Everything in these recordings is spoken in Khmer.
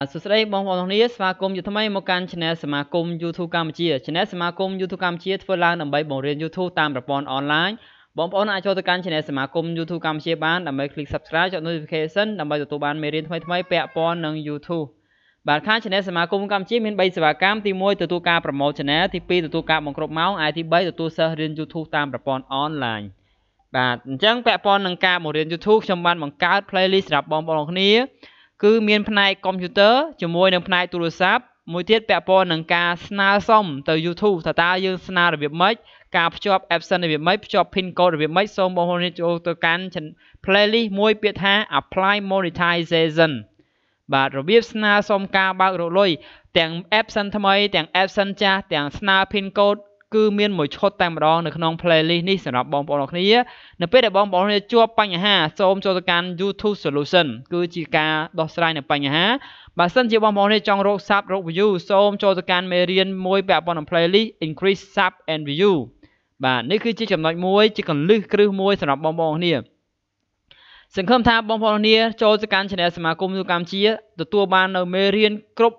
សួស្តីបងប្អូនទាំងគ្នាស្វាគមន៍ជាថ្មីមកកាន់ Channel សមាគម YouTube កម្ពុជា Channel សមាគម YouTube កម្ពុជាធ្វើឡើងដើម្បីបង្រៀន YouTube តាមប្រព័ន្ធអនឡាញបងប្អូនអាចចូលទៅកាន់ Channel សមាគម YouTube កម្ពុជាបានដើម្បី click Subscribe ចុច Notification ដើម្បីទទួលបានមេរៀនថ្មីៗពាក់ព័ន្ធនឹង YouTube បាទខាង Channel សមាគមកម្ពុជាមាន3សេវាកម្មទី1ទទួលការ promote Channel ទី2ទទួលការបង្គ្រប់ម៉ោងហើយទី3ទទួលសិស្សរៀន YouTube តាមប្រព័ន្ធអនឡាញបាទអញ្ចឹងពាក់ព័ន្ធនឹងការបង្រៀន YouTube ខ្ញុំបានបង្កើត playlist សម្រាប់បងប្អូនគ្នា គឺមានផ្នែកកុំព្យូទ័រជាមួយនឹងផ្នែកទូរស័ព្ទមួយទៀតពាក់ព័ន្ធនឹងការស្នើសុំទៅ YouTube ថាតើយើងស្នើរបៀបម៉េចការភ្ជាប់ Epson របៀបម៉េចភ្ជាប់ pin code របៀបម៉េចសូមបងប្អូនចូលទៅកាន់ playlist មួយពាក្យថា apply monetization បាទរបៀបស្នើសុំការបើករកលុយទាំង Epson ថ្មីទាំង Epson ចាស់ទាំងស្នើ pin code គឺមានមួយឈុតតែម្ដងនៅក្នុង playlist នេះសម្រាប់បងប្អូនអរគ្នានៅពេលដែលបងប្អូនគ្នាជួបបញ្ហាសូមចូលទៅកាន់ YouTube solution គឺជាការដោះស្រាយនៅបញ្ហាបើសិនជាបងប្អូនគ្នាចង់រក sub រក view សូមចូលទៅកាន់មេរៀនមួយពាក់ព័ន្ធនឹង playlist increase sub and view បាទនេះគឺជាចំណុចមួយជាកលឹះគ្រឹះមួយសម្រាប់បងប្អូនគ្នាសង្ឃឹមថាបងប្អូនគ្នាចូលទៅកាន់ Channel សមាគមទូកម្ពុជាទទួលបាននៅមេរៀនគ្រប់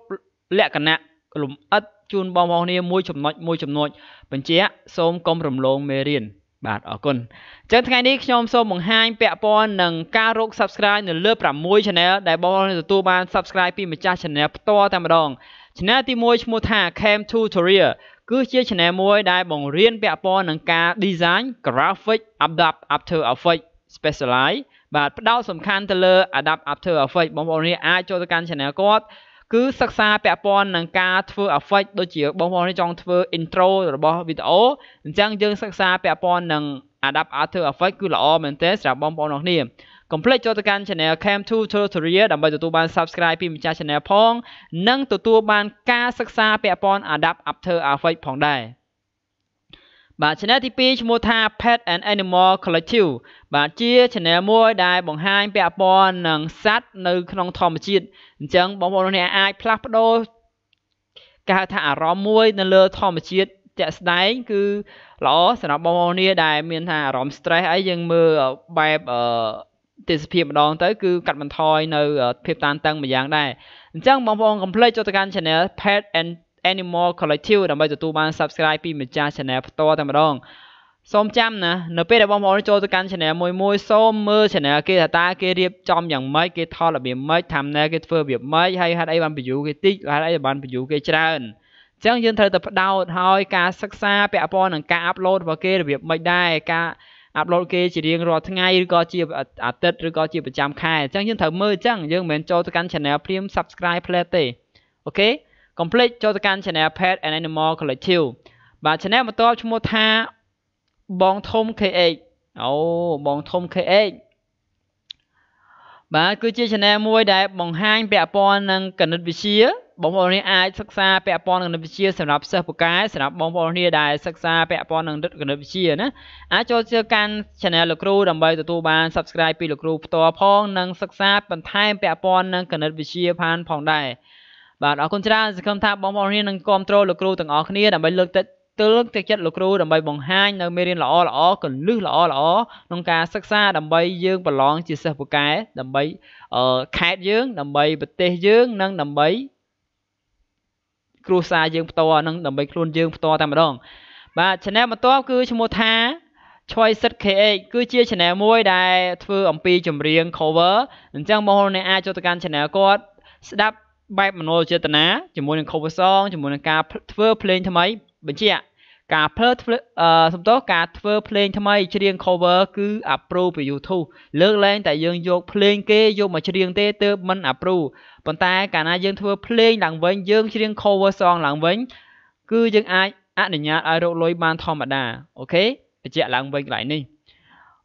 លក្ខណៈលំអិត ជូនបងប្អូនគ្នាមួយចំណុចមួយចំណុចបញ្ជាក់សូមកុំរំលងមេរៀនបាទអរគុណអញ្ចឹងថ្ងៃនេះខ្ញុំសូមបង្ហាញពាក់ព័ន្ធនឹងការរក Subscribe នៅលើ6 Channel ដែលបងប្អូនទទួលបាន Subscribe ពីម្ចាស់ Channel ផ្ទាល់តែម្ដង Channel ទី1ឈ្មោះថា Cam Tutorial គឺជា Channel មួយដែលបង្រៀនពាក់ព័ន្ធនឹងការ Design Graphic Adapt After Effects Specialize បាទផ្ដោតសំខាន់ទៅលើ Adapt After Effects បងប្អូនអាចចូលទៅកាន់ Channel គាត់ គឺសិក្សាពាក់ព័ន្ធនឹងការធ្វើ effect ដូចជាបងប្អូនចង់ធ្វើ intro របស់វីដេអូអញ្ចឹងយើងសិក្សាពាក់ព័ន្ធនឹង Adapt After Effects គឺល្អមែនទែនសម្រាប់បងប្អូនទាំងគ្នាកុំភ្លេចចូលទៅកាន់ Channel Cam2 Tutorial ដើម្បីទទួលបាន Subscribe ពីម្ចាស់ Channel ផង និងទទួលបានការសិក្សាពាក់ព័ន្ធ Adapt After Effects ផងដែរ បាទ channel ទី2ឈ្មោះថា Pet and Animal Collective បាទជា channel មួយដែលបង្ហាញពាក់ព័ន្ធនឹងសត្វនៅក្នុងធម្មជាតិអញ្ចឹងបងប្អូនអ្នកអាចផ្លាស់ប្ដូរគេហៅថាអារម្មណ៍មួយនៅលើធម្មជាតិជាក់ស្ដែងគឺល្អសម្រាប់បងប្អូននេះដែលមានថាអារម្មណ៍ stress អីយើងមើលបែបអឺទេសភាពម្ដងទៅគឺកាត់បន្ថយនៅភាពតានតឹងមួយយ៉ាងដែរអញ្ចឹងបងប្អូនកុំភ្លេចចូលទៅកាន់ channel Pet and Animal Collective ដើម្បីទទួលបាន Subscribe ពីម្ចាស់ Channel ផ្ទាល់តែម្ដងសូមចាំណានៅពេលដែលបងប្អូនចូលទៅកាន់ Channel មួយមួយសូមមើល Channel គេថាតើគេរៀបចំយ៉ាងម៉េចគេថតរបៀបម៉េច Thumbnail គេធ្វើរបៀបម៉េចហើយហេតុអីបាន view គេតិចហេតុអីបាន view គេច្រើនអញ្ចឹងយើងត្រូវតែផ្ដោតហើយការសិក្សាពាក់ព័ន្ធនឹងការ upload របស់គេរបៀបម៉េចដែរការ upload គេជារៀងរាល់ថ្ងៃឬក៏ជាអាទិត្យឬក៏ជាប្រចាំខែអញ្ចឹងយើងត្រូវមើលអញ្ចឹងយើងមិនមែនចូលទៅកាន់ channel ព្រាម subscribe ផ្លែទេអូខេ កុំភ្លេចចូលទៅកាន់ channel Pet and Animal Collective បាទ channel បន្ទាប់ឈ្មោះថាបងធំ KH អូបងធំ KH បាទគឺជា channel មួយដែលបង្ហាញពាក់ព័ន្ធនឹងគណិតវិទ្យាបងប្អូននេះអាចសិក្សាពាក់ព័ន្ធនឹងគណិតវិទ្យាសម្រាប់សិស្សពូកែសម្រាប់បងប្អូននេះដែលសិក្សាពាក់ព័ន្ធនឹងគណិតវិទ្យាណាអាចចូលទៅកាន់ channel លោកគ្រូដើម្បីទទួលបាន subscribe ពីលោកគ្រូផ្ទាល់ផងនិងសិក្សាបន្ថែមពាក់ព័ន្ធនឹងគណិតវិទ្យាផានផងដែរ បាទអរគុណច្រើនសង្ឃឹមថាបងប្អូនគ្នានឹងគ្រប់គ្រងលោកគ្រូទាំងអស់គ្នាដើម្បីលើកទឹកទើកទឹកចិត្តលោកគ្រូដើម្បីបង្ហាញនៅមេរៀនល្អល្អកលឹះល្អល្អក្នុងការសិក្សាដើម្បីយើងប្រឡងជាសិស្សពូកែដើម្បីអឺខេតយើង ដើម្បីប្រទេសយើងនិងដើម្បីគ្រួសារយើងផ្ទាល់និងដើម្បីខ្លួនយើងផ្ទាល់តែម្ដងបាទ channel បន្ទាប់គឺឈ្មោះថាឆយសិត KH គឺជា channel មួយដែលធ្វើអំពីចម្រៀង cover អញ្ចឹងបងប្អូនអ្នកអាចចូលទៅកាន់ channel គាត់ស្ដាប់ បែបមនោចេតនាជាមួយនឹង cover song ជាមួយនឹងការធ្វើភ្លេងថ្មីបញ្ជាក់ការធ្វើអឺសំដៅការធ្វើភ្លេងថ្មីច្រៀង cover គឺ approve ពី YouTube លើកលែងតែយើងយកភ្លេងគេយកមកច្រៀងទេទើបមិន approve ប៉ុន្តែកាលណាយើងធ្វើភ្លេងឡើងវិញយើងច្រៀង cover song ឡើងវិញគឺយើងអាចអនុញ្ញាតឲ្យរកលុយបានធម្មតាអូខេបញ្ជាក់ឡើងវិញកន្លែងនេះ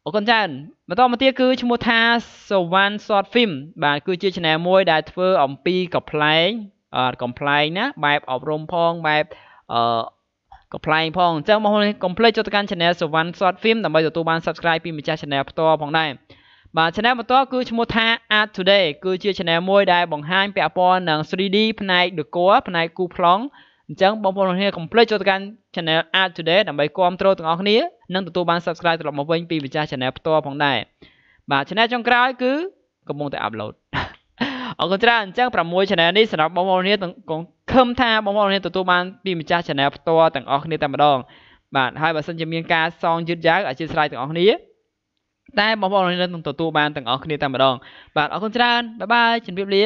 អរគុណច្រើនបន្តមកទៀតគឺឈ្មោះថា Sovan Short Film បាទគឺជា channel មួយដែលធ្វើអំពីកំ pl ែងអឺកំ pl ែងណាបែបអប់រំផងបែបអឺកំ pl ែងផងអញ្ចឹងបងប្អូនកុំភ្លេចចូលទៅកាន់ channel Sovan Short Film ដើម្បីទទួលបាន subscribe ពីម្ចាស់ channel ផ្ទាល់ផងដែរបាទ channel បន្តគឺឈ្មោះថា Art Today គឺជា channel មួយដែលបង្ហាញពាក់ព័ន្ធនឹង 3D ផ្នែក decor ផ្នែកគូប្លង់ អញ្ចឹងបងប្អូនគ្នាកុំភ្លេចចូលទៅកាន់ channel Art Today ដើម្បីគ្រប់គ្រងទាំងអស់គ្នានិងទទួលបាន subscribe ត្រឡប់មកវិញពីម្ចាស់ channel ផ្ទាល់ផងដែរបាទ channel ចុងក្រោយគឺកំពុងតែ upload អរគុណច្រើនអញ្ចឹង6 channel នេះសម្រាប់បងប្អូននេះខំថាបងប្អូននេះទទួលបានពីម្ចាស់ channel ផ្ទាល់ទាំងអស់គ្នាតែម្ដងបាទហើយបើសិនជាមានការសងយឺតយ៉ាវអធិស្ឋានទាំងអស់គ្នាតែបងប្អូននឹងទទួលបានទាំងអស់គ្នាតែម្ដងបាទអរគុណច្រើនបាយបាយជម្រាបលា